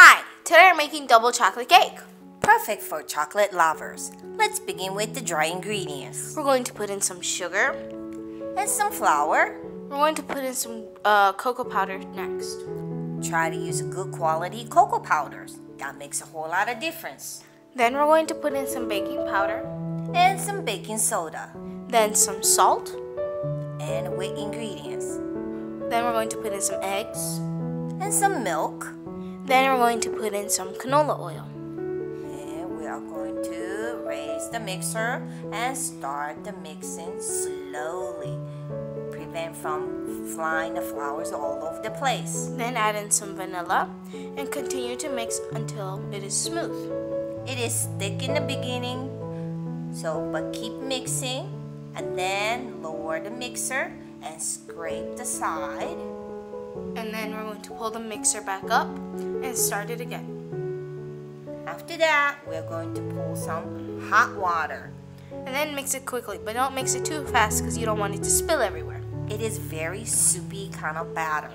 Hi, today we're making double chocolate cake. Perfect for chocolate lovers. Let's begin with the dry ingredients. We're going to put in some sugar. And some flour. We're going to put in some uh, cocoa powder next. Try to use good quality cocoa powders. That makes a whole lot of difference. Then we're going to put in some baking powder. And some baking soda. Then some salt. And wet ingredients. Then we're going to put in some eggs. And some milk. Then we're going to put in some canola oil. And we are going to raise the mixer and start the mixing slowly. Prevent from flying the flowers all over the place. Then add in some vanilla and continue to mix until it is smooth. It is thick in the beginning, so but keep mixing and then lower the mixer and scrape the side. And then we're going to pull the mixer back up and start it again. After that, we're going to pull some hot water. And then mix it quickly, but don't mix it too fast because you don't want it to spill everywhere. It is very soupy kind of batter.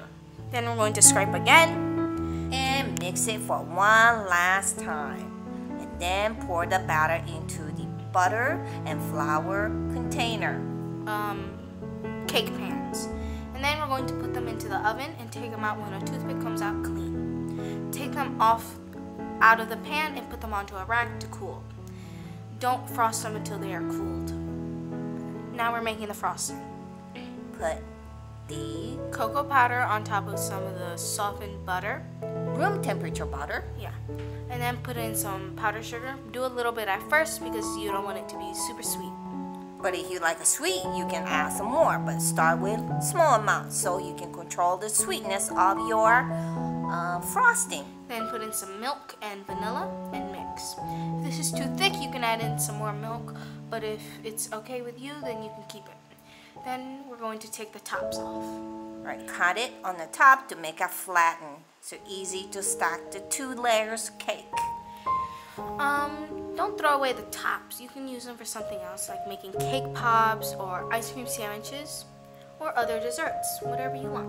Then we're going to scrape again. And mix it for one last time. And then pour the batter into the butter and flour container. Um, cake pans. And then we're going to put them into the oven and take them out when a toothpick comes out clean. Take them off out of the pan and put them onto a rack to cool. Don't frost them until they are cooled. Now we're making the frosting. Put the cocoa powder on top of some of the softened butter. Room temperature butter. Yeah. And then put in some powdered sugar. Do a little bit at first because you don't want it to be super sweet. But if you like a sweet, you can add some more. But start with small amounts so you can control the sweetness of your uh, frosting. Then put in some milk and vanilla and mix. If this is too thick, you can add in some more milk. But if it's okay with you, then you can keep it. Then we're going to take the tops off. Right, cut it on the top to make it flatten. So easy to stack the two layers cake. Um, don't throw away the tops. You can use them for something else, like making cake pops or ice cream sandwiches or other desserts, whatever you want.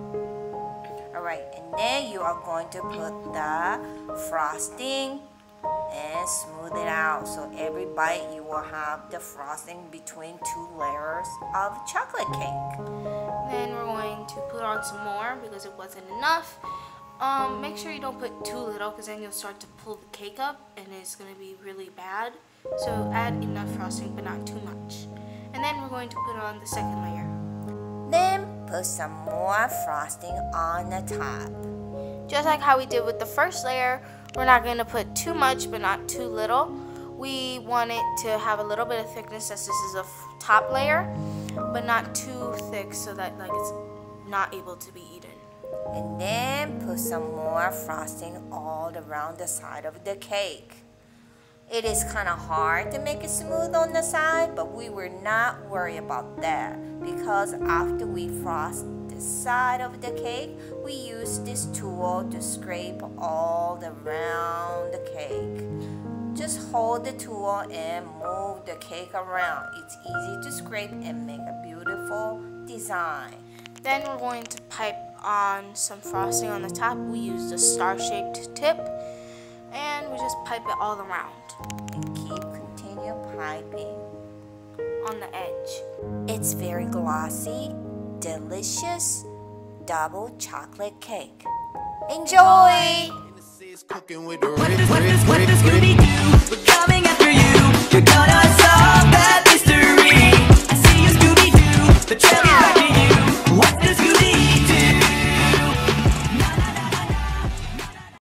Alright, and then you are going to put the frosting and smooth it out. So every bite you will have the frosting between two layers of chocolate cake. Then we're going to put on some more because it wasn't enough. Um, make sure you don't put too little because then you'll start to pull the cake up and it's going to be really bad. So add enough frosting but not too much. And then we're going to put on the second layer. Then put some more frosting on the top. Just like how we did with the first layer, we're not going to put too much but not too little. We want it to have a little bit of thickness as this is a top layer, but not too thick so that like it's not able to be eaten. And then put some more frosting all around the side of the cake. It is kind of hard to make it smooth on the side, but we were not worried about that because after we frost the side of the cake, we use this tool to scrape all around the cake. Just hold the tool and move the cake around. It's easy to scrape and make a beautiful design. Then we're going to pipe on some frosting on the top. We use the star-shaped tip and we just pipe it all around. And keep continue piping on the edge. It's very glossy, delicious, double chocolate cake. Enjoy! What what what